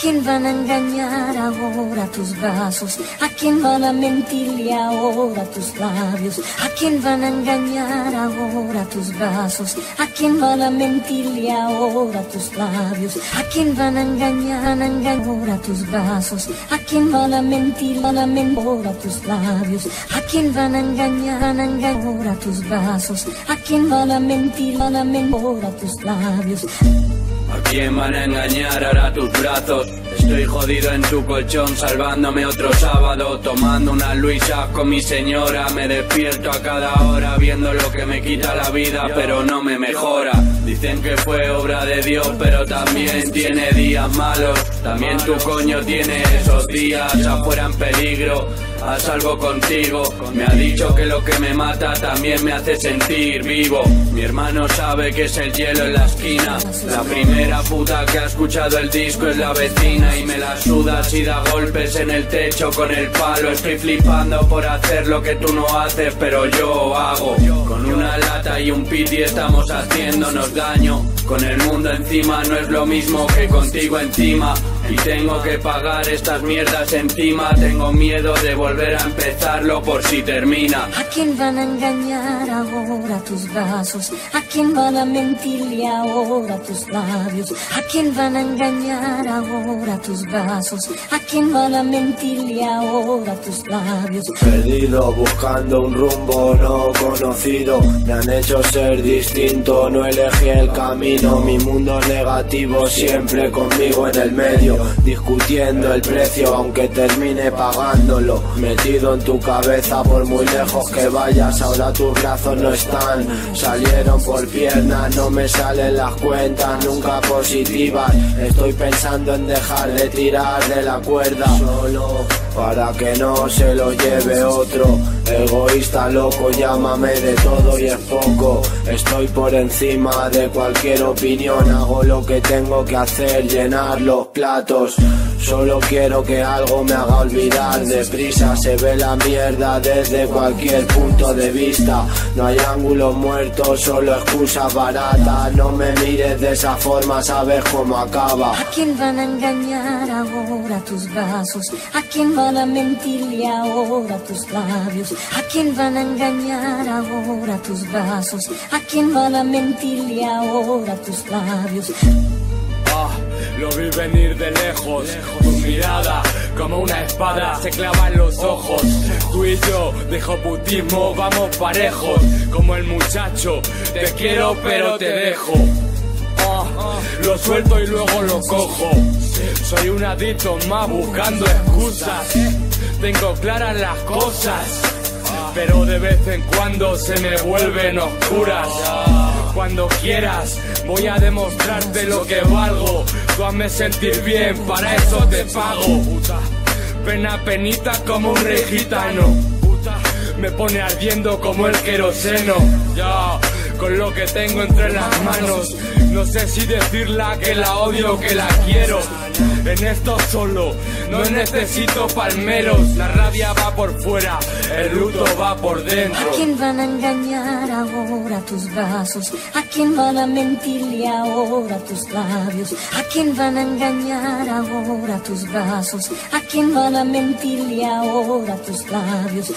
quién van a engañar ahora tus brazos? ¿A quién van a mentirle ahora tus labios? ¿A quién van a engañar ahora tus brazos? ¿A quién van a mentirle ahora tus labios? ¿A quién van a engañar, ahora tus brazos? ¿A quién van a mentir, van a mentir ahora tus labios? ¿A quién van a engañar ahora tus brazos? ¿A quién van a mentir, van a mentir ahora tus labios? ¿A quién van a engañar ahora tus brazos? Estoy jodido en tu colchón, salvándome otro sábado, tomando una Luisa con mi señora. Me despierto a cada hora viendo lo que me quita la vida, pero no me mejora. Dicen que fue obra de Dios, pero también tiene días malos. También tu coño tiene esos días afuera en peligro haz algo contigo. Me ha dicho que lo que me mata también me hace sentir vivo. Mi hermano sabe que es el hielo en la esquina. La primera puta que ha escuchado el disco es la vecina y me la suda si da golpes en el techo con el palo. Estoy flipando por hacer lo que tú no haces, pero yo hago. Con una lata y un piti estamos haciéndonos daño. Con el mundo encima no es lo mismo que contigo encima. Y tengo que pagar estas mierdas encima. Tengo miedo de volver a empezarlo por si termina. ¿A quién van a engañar ahora tus brazos? ¿A quién van a mentirle ahora tus labios? ¿A quién van a engañar ahora tus brazos? ¿A quién van a mentirle ahora tus labios? Perdido buscando un rumbo no conocido. Me han hecho ser distinto, no elegí el camino. Mi mundo negativo siempre conmigo en el medio discutiendo el precio aunque termine pagándolo. Metido en tu cabeza por muy lejos que vayas, ahora tus brazos no están. Salieron por piernas, no me salen las cuentas nunca positivas. Estoy pensando en dejar de tirar de la cuerda solo para que no se lo lleve otro. Egoísta loco, llámame de todo y es poco. Estoy por encima de cualquier opinión, hago lo que tengo que hacer, llenar los platos. Solo quiero que algo me haga olvidar Deprisa se ve la mierda desde cualquier punto de vista No hay ángulo muerto, solo excusa barata No me mires de esa forma, sabes cómo acaba ¿A quién van a engañar ahora tus brazos? ¿A quién van a mentirle ahora tus labios? ¿A quién van a engañar ahora tus brazos? ¿A quién van a mentirle ahora tus labios? Lo vi venir de lejos, tu mirada como una espada se clava en los ojos. Tú y yo de putismo vamos parejos, como el muchacho, te quiero pero te dejo. Ah, lo suelto y luego lo cojo. Soy un adicto más buscando excusas. Tengo claras las cosas, pero de vez en cuando se me vuelven oscuras. Cuando quieras, voy a demostrarte lo que valgo. Tú hazme sentir bien, para eso te pago. Pena penita como un rey gitano. Me pone ardiendo como el queroseno. Ya, con lo que tengo entre las manos. No sé si decirla que la odio o que la quiero. En esto solo, no necesito palmeros. La rabia va por fuera, el luto va por dentro. ¿A quién van a engañar ahora tus brazos? ¿A quién van a mentirle ahora tus labios? ¿A quién van a engañar ahora tus brazos? ¿A quién van a mentirle ahora tus labios?